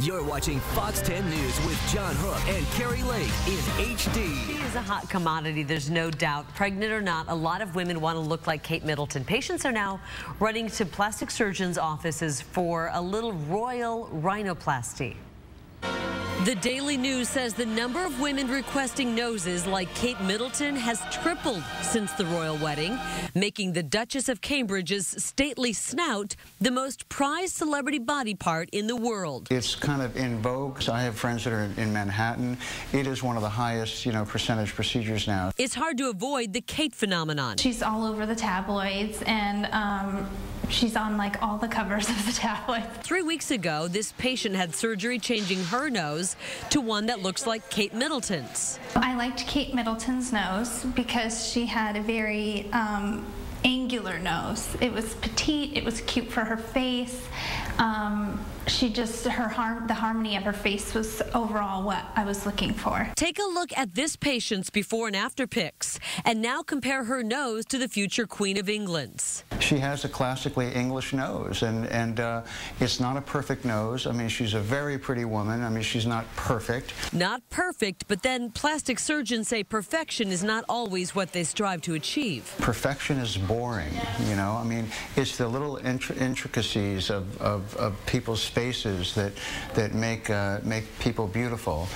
You're watching Fox 10 News with John Hook and Kari Lake in HD. She is a hot commodity, there's no doubt. Pregnant or not, a lot of women want to look like Kate Middleton. Patients are now running to plastic surgeons' offices for a little royal rhinoplasty. The Daily News says the number of women requesting noses like Kate Middleton has tripled since the royal wedding, making the Duchess of Cambridge's stately snout the most prized celebrity body part in the world. It's kind of in vogue. I have friends that are in Manhattan. It is one of the highest, you know, percentage procedures now. It's hard to avoid the Kate phenomenon. She's all over the tabloids and um, she's on like all the covers of the tabloids. Three weeks ago, this patient had surgery changing her nose to one that looks like Kate Middleton's. I liked Kate Middleton's nose because she had a very um, angular nose. It was petite, it was cute for her face. Um, she just her harm the harmony of her face was overall what I was looking for. Take a look at this patient's before and after pics and now compare her nose to the future Queen of England's. She has a classically English nose and and uh, it's not a perfect nose. I mean she's a very pretty woman. I mean she's not perfect. Not perfect, but then plastic surgeons say perfection is not always what they strive to achieve. Perfection is boring, you know. I mean it's the little intricacies of, of, of people's faces that that make uh, make people beautiful.